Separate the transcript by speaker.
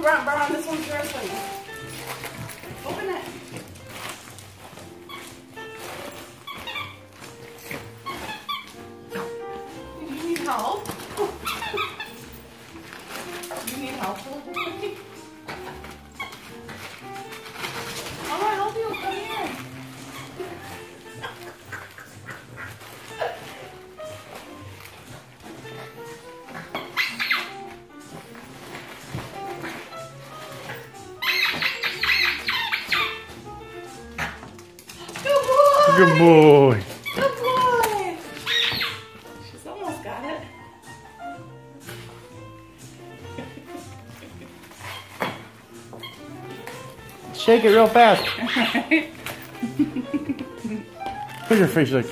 Speaker 1: So Braun, Braun, this one's yours, honey. Open it. You need help? you need help?
Speaker 2: Good boy.
Speaker 1: Good boy. She's almost got it.
Speaker 2: Shake it real fast. Put your face like.